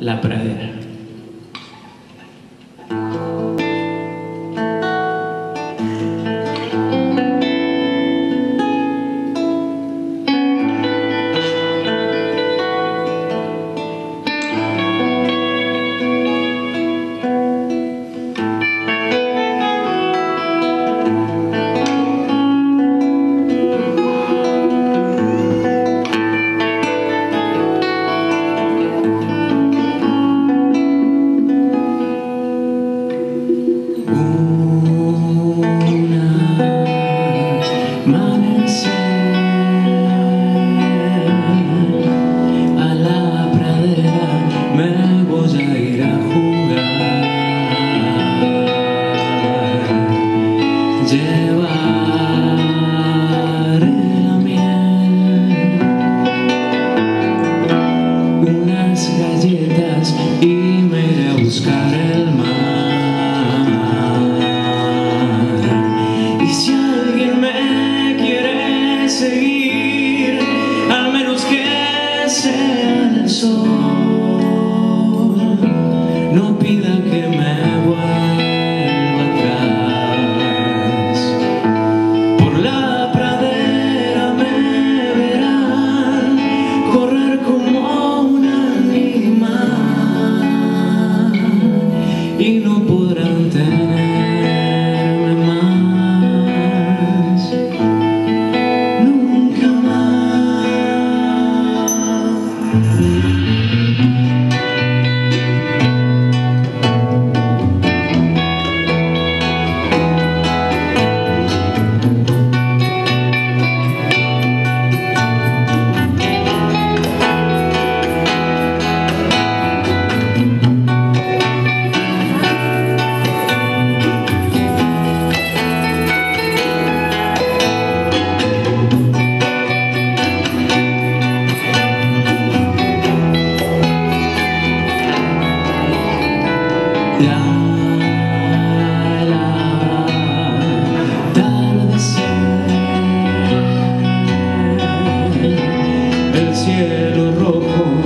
La pradera. Sea el sol. No pida que cielo rojo.